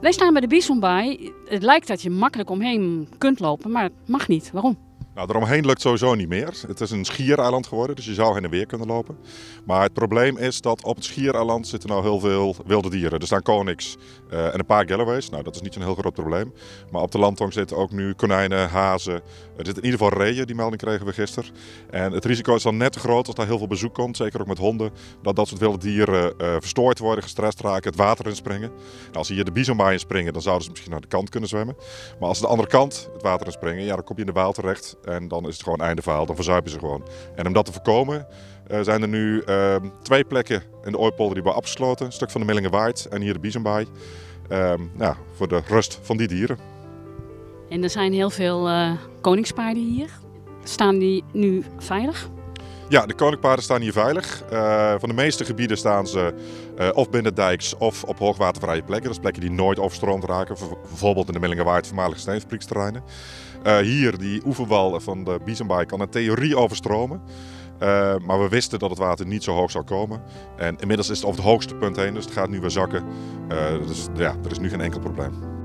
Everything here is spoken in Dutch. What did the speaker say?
Wij staan bij de Bisonbaai. Het lijkt dat je makkelijk omheen kunt lopen, maar het mag niet. Waarom? Nou, eromheen lukt sowieso niet meer. Het is een schiereiland geworden, dus je zou heen en weer kunnen lopen. Maar het probleem is dat op het schiereiland zitten nou heel veel wilde dieren. Er staan konings uh, en een paar Galloways. Nou, dat is niet zo'n heel groot probleem. Maar op de landtong zitten ook nu konijnen, hazen. Er zitten in ieder geval reeën, die melding kregen we gisteren. En het risico is dan net te groot als daar heel veel bezoek komt, zeker ook met honden, dat dat soort wilde dieren uh, verstoord worden, gestrest raken, het water in springen. Nou, als hier de bisonbaai in springen, dan zouden ze misschien naar de kant kunnen zwemmen. Maar als ze de andere kant het water in springen, ja, dan kom je in de Waal terecht. En dan is het gewoon einde verhaal, dan verzuipen ze gewoon. En om dat te voorkomen uh, zijn er nu uh, twee plekken in de Ooipolder die worden afgesloten. Een stuk van de Millingenwaard en hier de Biezenbaai. Nou, voor de rust van die dieren. En er zijn heel veel uh, koningspaarden hier. Staan die nu veilig? Ja, de koninkpaarden staan hier veilig. Uh, van de meeste gebieden staan ze uh, of binnen dijks of op hoogwatervrije plekken. Dat is plekken die nooit overstroomd raken. Bijvoorbeeld in de Millingenwaard, voormalige steenfabrieksterreinen. Uh, hier, die oeverwal van de Biesenbaai, kan in theorie overstromen. Maar we wisten dat het water niet zo hoog zou komen. En inmiddels is het over het hoogste punt heen, dus het gaat nu weer zakken. Dus ja, er is nu geen enkel probleem.